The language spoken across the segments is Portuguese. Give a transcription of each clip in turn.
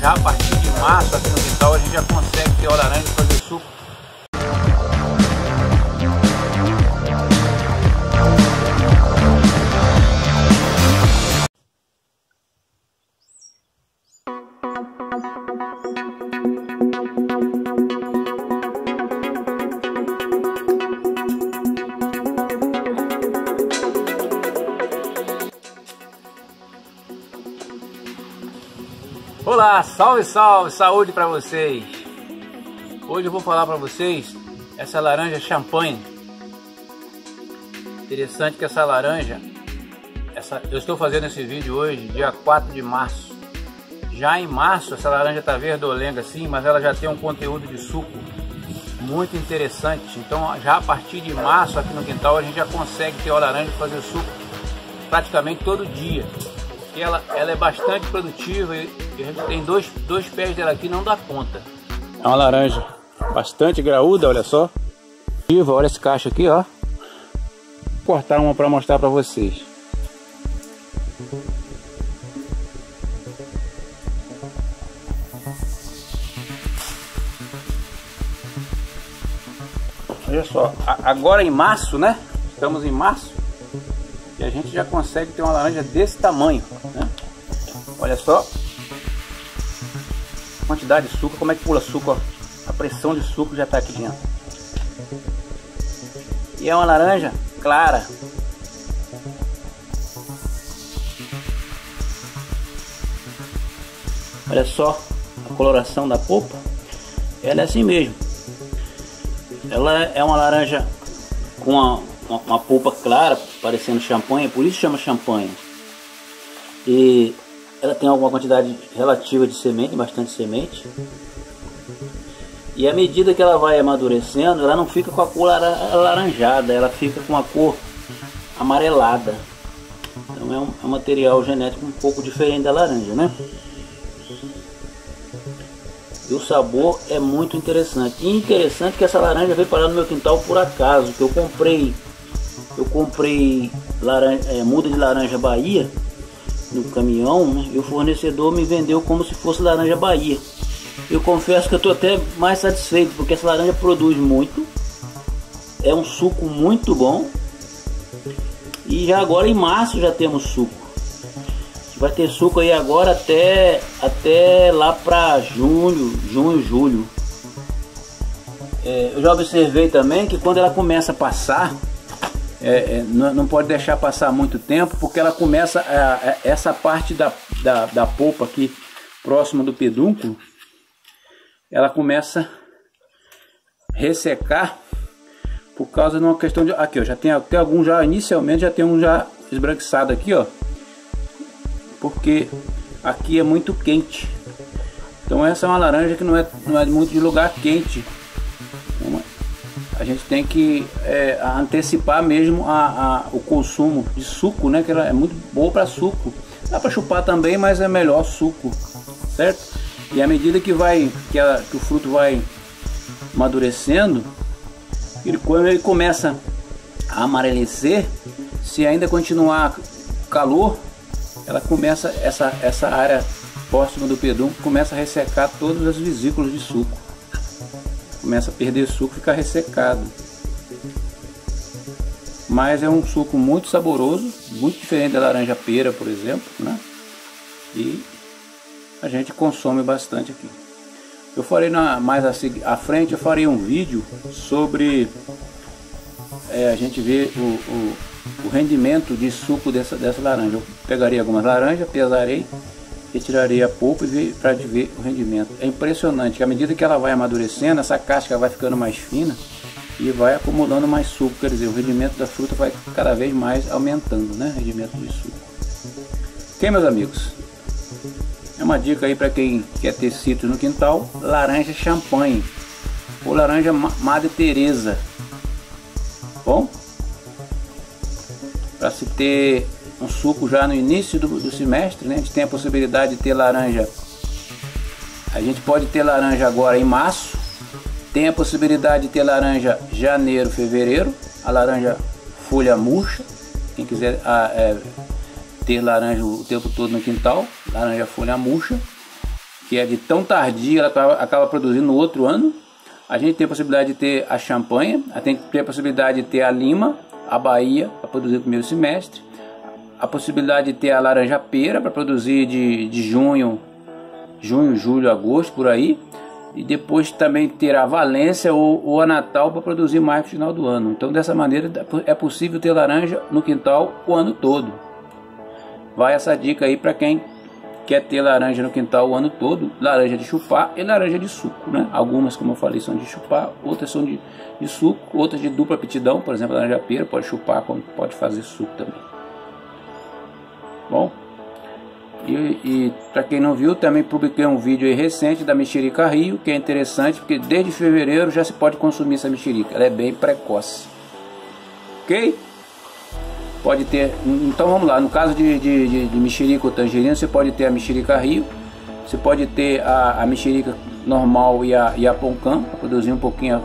já a partir de março aqui no quintal a gente já consegue ter laranja e fazer suco. Olá, salve, salve, saúde para vocês. Hoje eu vou falar para vocês essa laranja champanhe. Interessante que essa laranja, essa, eu estou fazendo esse vídeo hoje, dia 4 de março. Já em março essa laranja está verdolenga assim, mas ela já tem um conteúdo de suco muito interessante. Então já a partir de março aqui no quintal a gente já consegue ter a laranja e fazer suco praticamente todo dia que ela, ela é bastante produtiva e a gente tem dois, dois pés dela aqui não dá conta. É uma laranja bastante graúda, olha só. Olha esse caixa aqui, ó. Vou cortar uma para mostrar para vocês. Olha só, agora em março, né? Estamos em março gente já consegue ter uma laranja desse tamanho. Né? Olha só a quantidade de suco, como é que pula suco, ó. a pressão de suco já está aqui dentro. E é uma laranja clara. Olha só a coloração da polpa. Ela é assim mesmo. Ela é uma laranja com uma, uma, uma polpa clara, parecendo champanhe, por isso chama champanhe. E ela tem alguma quantidade relativa de semente, bastante semente. E à medida que ela vai amadurecendo, ela não fica com a cor alaranjada, ela fica com a cor amarelada. Então é um, é um material genético um pouco diferente da laranja, né? E o sabor é muito interessante. E interessante que essa laranja veio parar no meu quintal por acaso, que eu comprei eu comprei laranja, é, muda de laranja Bahia no caminhão né? e o fornecedor me vendeu como se fosse laranja Bahia. Eu confesso que eu estou até mais satisfeito porque essa laranja produz muito, é um suco muito bom e já agora em março já temos suco. Vai ter suco aí agora até, até lá para junho, junho, julho. É, eu já observei também que quando ela começa a passar, é, é, não, pode deixar passar muito tempo, porque ela começa, a, a, essa parte da, da, da polpa aqui, próxima do pedúnculo, ela começa a ressecar por causa de uma questão de... Aqui, ó, já tem até algum já, inicialmente já tem um já esbranquiçado aqui, ó. Porque aqui é muito quente. Então essa é uma laranja que não é, não é muito de lugar quente a gente tem que é, antecipar mesmo a, a, o consumo de suco, né? Que ela é muito boa para suco. Dá para chupar também, mas é melhor suco, certo? E à medida que vai que, a, que o fruto vai amadurecendo, ele, quando ele começa a amarecer, se ainda continuar calor, ela começa essa essa área próxima do pedúnculo começa a ressecar todas as vesículas de suco começa a perder suco fica ressecado. Mas é um suco muito saboroso, muito diferente da laranja pera, por exemplo, né? E a gente consome bastante aqui. Eu farei na, mais à frente, eu farei um vídeo sobre é, a gente ver o, o, o, rendimento de suco dessa, dessa laranja. Eu pegaria algumas laranjas, pesarei retiraria a polpa para ver o rendimento. É impressionante que à medida que ela vai amadurecendo, essa casca vai ficando mais fina e vai acumulando mais suco, quer dizer, o rendimento da fruta vai cada vez mais aumentando, né? Rendimento de suco. Ok, meus amigos? É uma dica aí para quem quer ter citros no quintal, laranja champanhe ou laranja Madre Teresa. Bom? Para se ter um suco já no início do, do semestre, né? A gente tem a possibilidade de ter laranja. A gente pode ter laranja agora em março. Tem a possibilidade de ter laranja janeiro, fevereiro. A laranja folha murcha. Quem quiser a, é, ter laranja o tempo todo no quintal, laranja folha murcha. que é de tão tardia, ela acaba, acaba produzindo no outro ano. A gente tem a possibilidade de ter a champanhe, a gente tem a possibilidade de ter a lima, a Bahia, para produzir no primeiro semestre. A possibilidade de ter a laranja pera para produzir de, de junho, junho, julho, agosto, por aí. E depois também ter a Valência ou, ou a Natal para produzir mais no final do ano. Então dessa maneira é possível ter laranja no quintal o ano todo. Vai essa dica aí para quem quer ter laranja no quintal o ano todo, laranja de chupar e laranja de suco, né? Algumas, como eu falei, são de chupar, outras são de, de suco, outras de dupla aptidão, por exemplo, a laranja pera pode chupar, pode fazer suco também. Bom, e, e para quem não viu, também publiquei um vídeo recente da mexerica Rio, que é interessante, porque desde fevereiro já se pode consumir essa mexerica, ela é bem precoce. Ok? pode ter. Então vamos lá, no caso de, de, de, de mexerica ou tangerina, você pode ter a mexerica rio, você pode ter a, a mexerica normal e a, e a poncã, para produzir um pouquinho.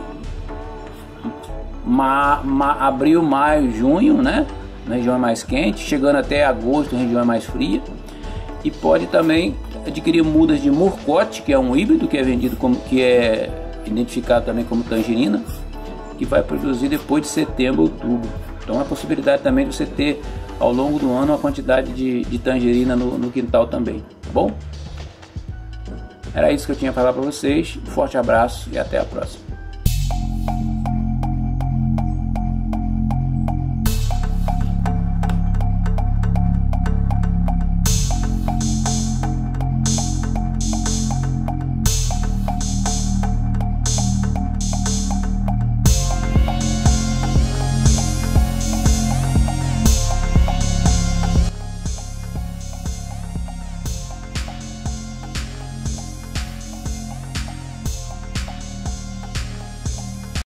Ma, ma, abril, maio, junho, né? Na região mais quente, chegando até agosto, na região mais fria. E pode também adquirir mudas de murcote, que é um híbrido que é vendido como que é identificado também como tangerina, que vai produzir depois de setembro, outubro. Então a possibilidade também de você ter ao longo do ano uma quantidade de, de tangerina no, no quintal também, tá bom? Era isso que eu tinha a falar para vocês. Um forte abraço e até a próxima.